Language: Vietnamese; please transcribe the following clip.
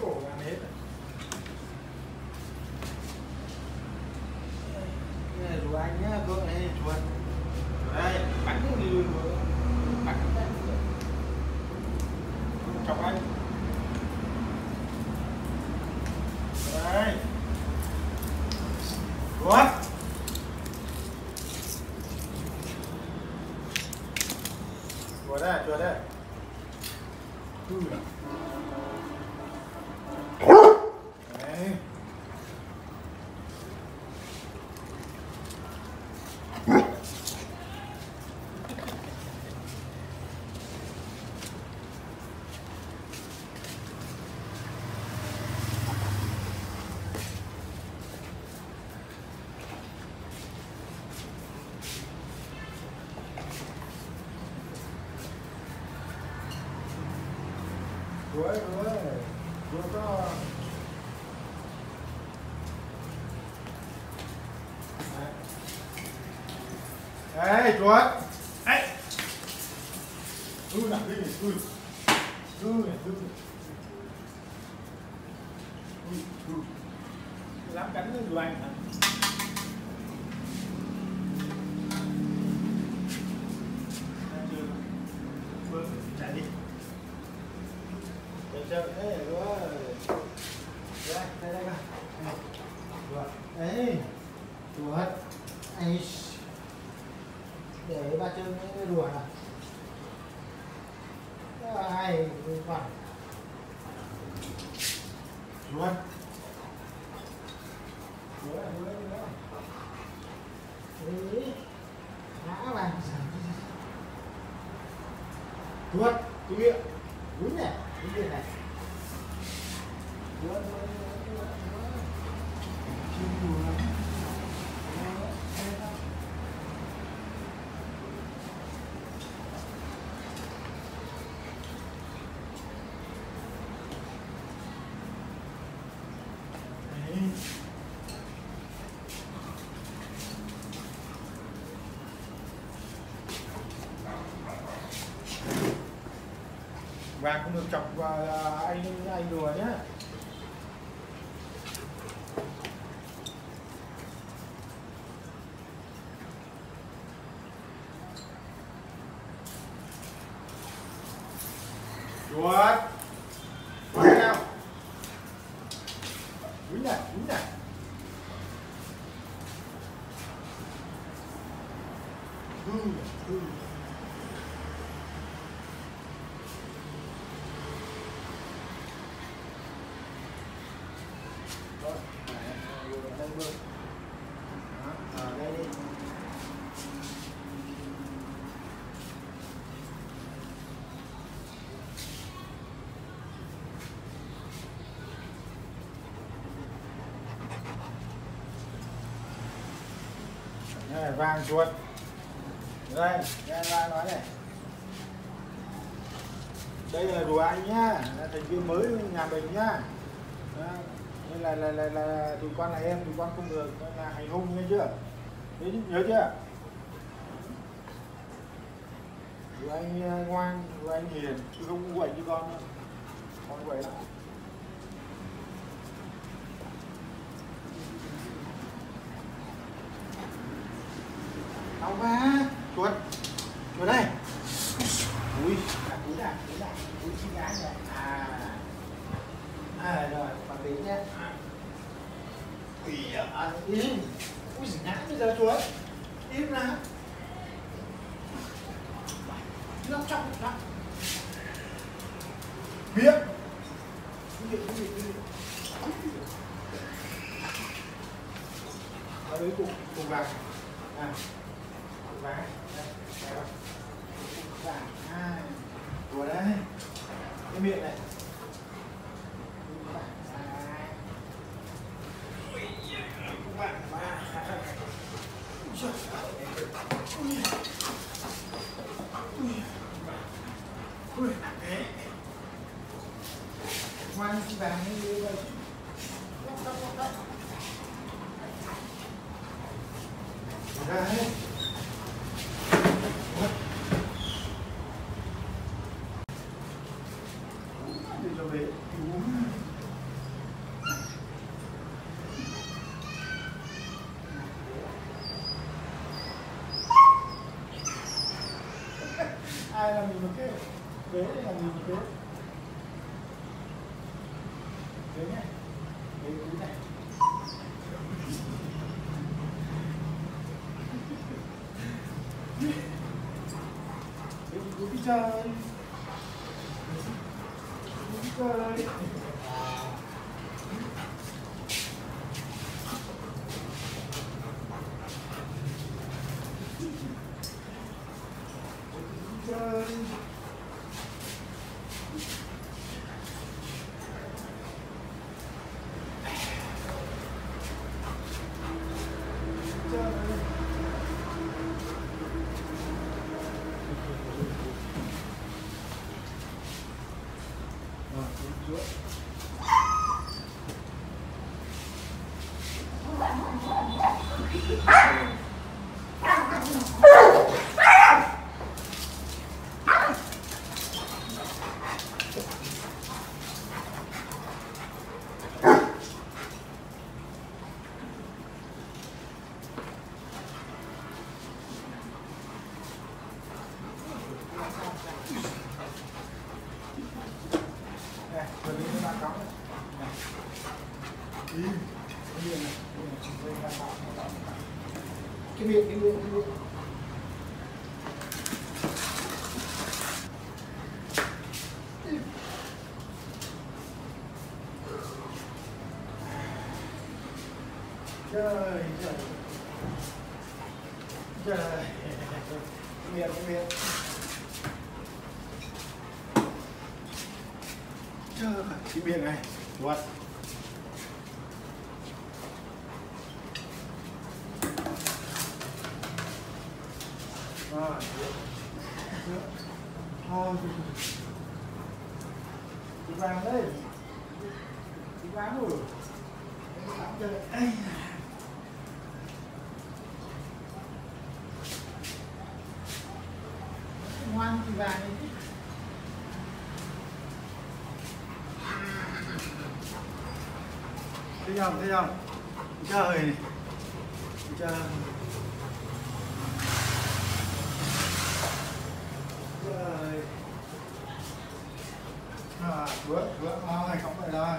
ổ ăn hết rồi anh nhá cô này chuột đây bắn cái gì bắn cái chọc anh đây chuột chuột đây chuột đây Ừ. Đấy. Đuổi, đuổi, đuổi có Ê, chuột. Ê. Đu nào, đi đu. Đu này, Đu, đu Dám cắn cái anh hả? Đấy Chuột Ây để ba chân cái đùa này Rất là hay còn luôn đuổi đuổi đuổi Đấy. ngã vào chuột cái miệng đúng này cái miệng này. Đuổi đuổi và không được chọc vào à, anh anh đùa nhé. Chuột. Chuột nào? Đúng này, đúng này. Hư, hư. Rồi, này, vừa ở đây vừa. Đó, ở đây đi. Vàng chuột. Đây nghe ra nói này. Đây là rùa anh nhá là thành viên mới nhà mình nhá. Đó. nên là là là, là tụi con là em tụi con không được nên là hành hung nghe chưa? Thế nhớ chưa? Rùa anh ờ, ngoan rùa anh hiền chứ không quậy như con đâu. con quậy lắm Đau quá Chuột vào đây. Ui à, Cúi này Cúi này Cúi chi gái này À. À rồi Còn tí nhé. À. Ui à, à, Im. Ui ngã bây giờ chuột Im nào. Nó trong lắm biết cái gì cái gì cái gì Ở đấy cùng Cùng vàng. À cùng vàng đây đây rồi vàng hai đùa đấy cái miệng này vàng ba ui đấy ngoan cái vàng như vậy Đấy. Ghế đây là gì ghế ghế nhé ghế cũ này ghế cũ đi chơi đi chơi chơi Rồi, xuống xuống. Nè, vừa đi nó đang cõng đấy. Nè. Đi. Cái miệng này, cái miệng chỉ lên đang cõng, nó cõng, nó cõng. Cái miệng, cái miệng, cái miệng. Trời, trời. Trời. Cái miệng, cái miệng. Trời, cái miệng này. What? Thôi. Chị vàng đây. Chị vàng rồi. Em tắm chơi. Ây ngoan chị vàng đi thấy không thấy không chơi này chơi à bữa bữa ngon này không phải rồi.